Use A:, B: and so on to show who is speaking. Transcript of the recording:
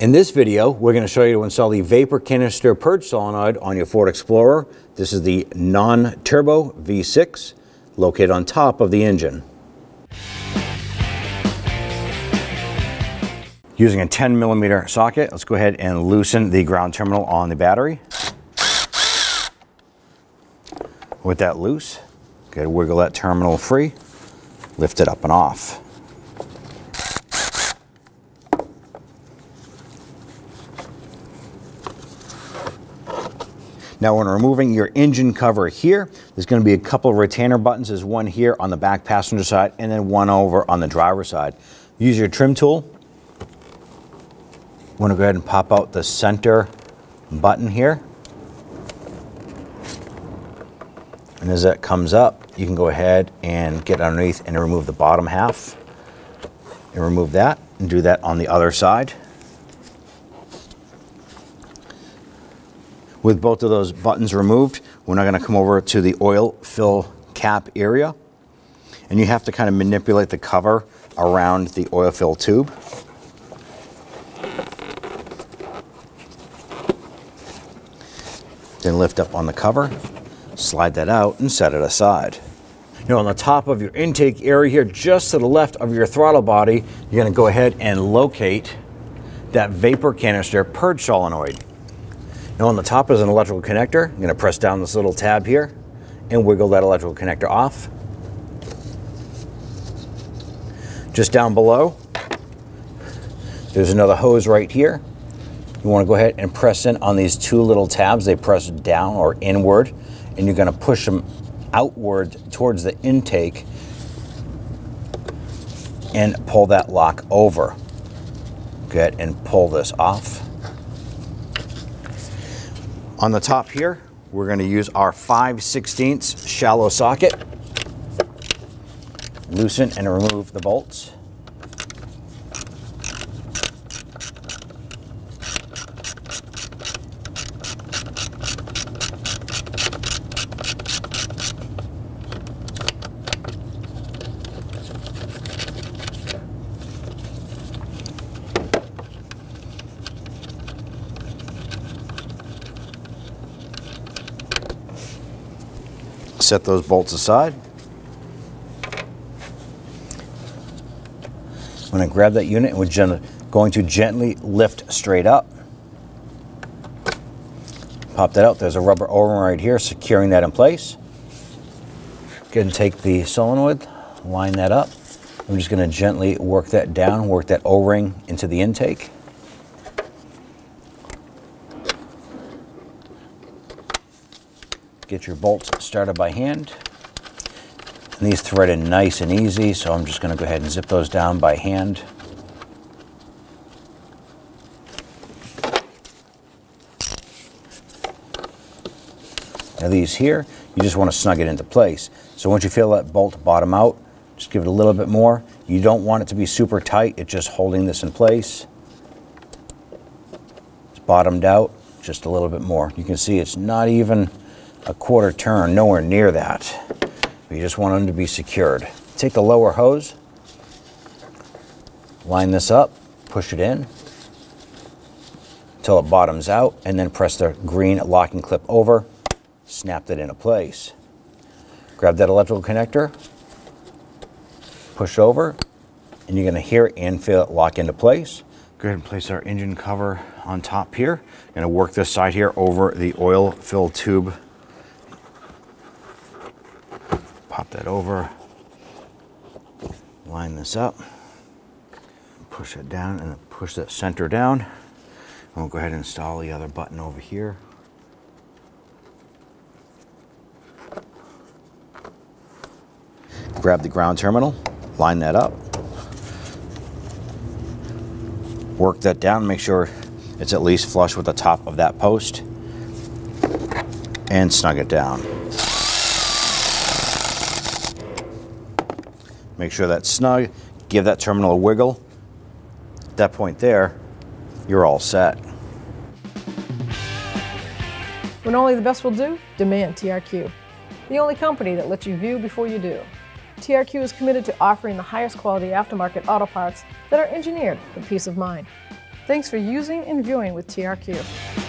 A: In this video, we're going to show you to install the vapor canister purge solenoid on your Ford Explorer. This is the non-turbo V6 located on top of the engine. Using a 10 millimeter socket, let's go ahead and loosen the ground terminal on the battery. With that loose, go wiggle that terminal free, lift it up and off. Now when removing your engine cover here, there's going to be a couple of retainer buttons. There's one here on the back passenger side and then one over on the driver side. Use your trim tool. Want to go ahead and pop out the center button here. And as that comes up, you can go ahead and get underneath and remove the bottom half and remove that and do that on the other side. With both of those buttons removed, we're now going to come over to the oil fill cap area. And you have to kind of manipulate the cover around the oil fill tube. Then lift up on the cover, slide that out and set it aside. Now on the top of your intake area here, just to the left of your throttle body, you're gonna go ahead and locate that vapor canister purge solenoid. Now on the top is an electrical connector. I'm gonna press down this little tab here and wiggle that electrical connector off. Just down below, there's another hose right here. You wanna go ahead and press in on these two little tabs. They press down or inward and you're gonna push them outward towards the intake and pull that lock over. Good, and pull this off. On the top here, we're going to use our 5 16 shallow socket. Loosen and remove the bolts. Set those bolts aside. I'm going to grab that unit and we're going to gently lift straight up. Pop that out. There's a rubber O-ring right here securing that in place. Go ahead and take the solenoid, line that up. I'm just going to gently work that down, work that O-ring into the intake. Get your bolts started by hand. And these thread in nice and easy, so I'm just going to go ahead and zip those down by hand. Now these here, you just want to snug it into place. So once you feel that bolt bottom out, just give it a little bit more. You don't want it to be super tight, it's just holding this in place. It's bottomed out, just a little bit more. You can see it's not even a quarter turn, nowhere near that. You just want them to be secured. Take the lower hose, line this up, push it in until it bottoms out, and then press the green locking clip over, snap it into place. Grab that electrical connector, push over, and you're gonna hear and feel it lock into place. Go ahead and place our engine cover on top here. Gonna work this side here over the oil fill tube pop that over, line this up, push it down and push that center down. And we'll go ahead and install the other button over here. Grab the ground terminal, line that up, work that down, make sure it's at least flush with the top of that post, and snug it down. Make sure that's snug. Give that terminal a wiggle. At that point there, you're all set.
B: When only the best will do, demand TRQ. The only company that lets you view before you do. TRQ is committed to offering the highest quality aftermarket auto parts that are engineered for peace of mind. Thanks for using and viewing with TRQ.